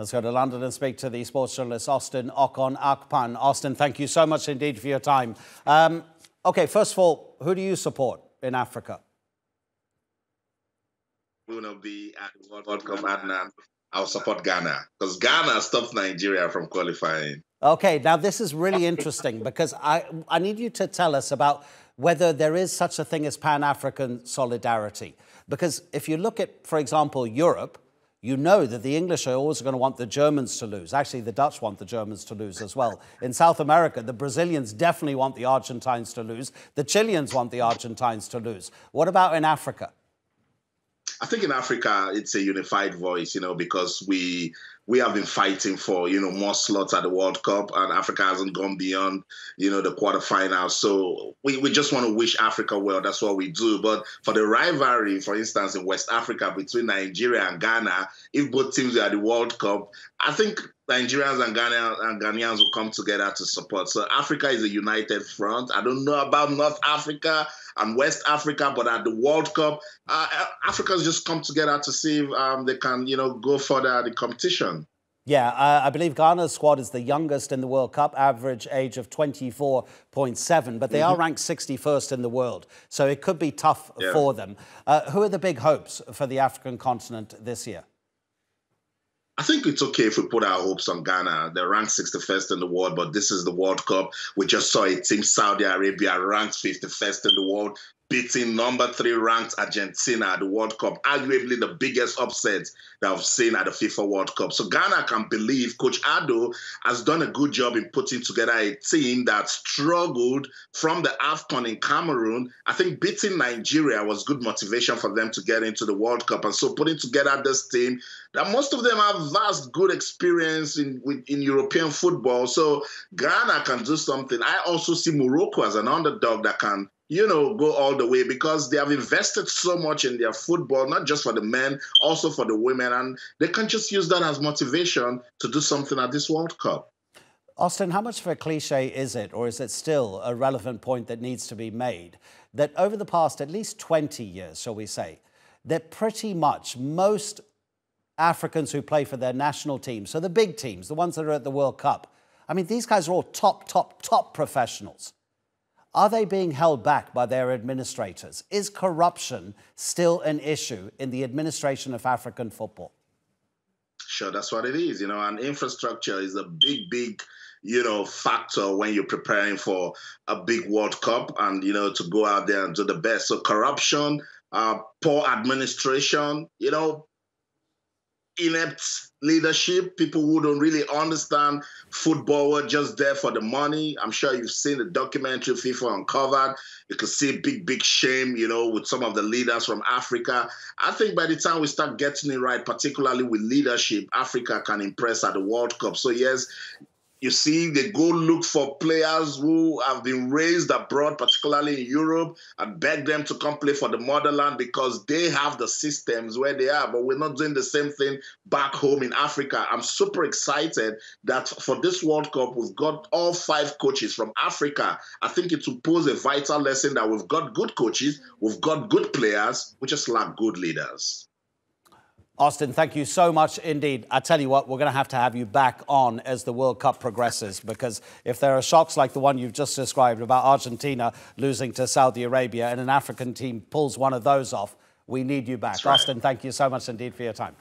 Let's go to London and speak to the sports journalist Austin Okon Akpan. Austin, thank you so much indeed for your time. Um, okay, first of all, who do you support in Africa? Going to be at World Cup, Adnan. I'll support Ghana because Ghana stopped Nigeria from qualifying. Okay, now this is really interesting because I, I need you to tell us about whether there is such a thing as Pan African solidarity. Because if you look at, for example, Europe, you know that the English are always going to want the Germans to lose. Actually, the Dutch want the Germans to lose as well. In South America, the Brazilians definitely want the Argentines to lose. The Chileans want the Argentines to lose. What about in Africa? I think in Africa it's a unified voice, you know, because we we have been fighting for you know more slots at the World Cup, and Africa hasn't gone beyond you know the quarterfinals. So we, we just want to wish Africa well. That's what we do. But for the rivalry, for instance, in West Africa between Nigeria and Ghana, if both teams are at the World Cup, I think Nigerians and Ghanaians, and Ghanaians will come together to support. So Africa is a united front. I don't know about North Africa and West Africa, but at the World Cup, uh, Africans just come together to see if um, they can, you know, go further at the competition. Yeah, uh, I believe Ghana's squad is the youngest in the World Cup, average age of 24.7, but they mm -hmm. are ranked 61st in the world. So it could be tough yeah. for them. Uh, who are the big hopes for the African continent this year? I think it's okay if we put our hopes on Ghana. They're ranked 61st in the world, but this is the World Cup. We just saw a team, Saudi Arabia, ranked 51st in the world beating number three ranked Argentina at the World Cup, arguably the biggest upset that I've seen at the FIFA World Cup. So Ghana can believe Coach Addo has done a good job in putting together a team that struggled from the AFCON in Cameroon. I think beating Nigeria was good motivation for them to get into the World Cup. And so putting together this team that most of them have vast good experience in, in European football. So Ghana can do something. I also see Morocco as an underdog that can you know, go all the way because they have invested so much in their football, not just for the men, also for the women. And they can just use that as motivation to do something at this World Cup. Austin, how much of a cliche is it, or is it still a relevant point that needs to be made, that over the past at least 20 years, shall we say, that pretty much most Africans who play for their national teams, so the big teams, the ones that are at the World Cup, I mean, these guys are all top, top, top professionals. Are they being held back by their administrators? Is corruption still an issue in the administration of African football? Sure, that's what it is. You know, and infrastructure is a big, big, you know, factor when you're preparing for a big World Cup and, you know, to go out there and do the best. So corruption, uh, poor administration, you know, inept leadership, people who don't really understand football were just there for the money. I'm sure you've seen the documentary FIFA Uncovered. You can see big, big shame, you know, with some of the leaders from Africa. I think by the time we start getting it right, particularly with leadership, Africa can impress at the World Cup. So, yes, you see, they go look for players who have been raised abroad, particularly in Europe, and beg them to come play for the motherland because they have the systems where they are. But we're not doing the same thing back home in Africa. I'm super excited that for this World Cup, we've got all five coaches from Africa. I think it will pose a vital lesson that we've got good coaches, we've got good players, we just lack good leaders. Austin, thank you so much indeed. I tell you what, we're going to have to have you back on as the World Cup progresses because if there are shocks like the one you've just described about Argentina losing to Saudi Arabia and an African team pulls one of those off, we need you back. Right. Austin, thank you so much indeed for your time.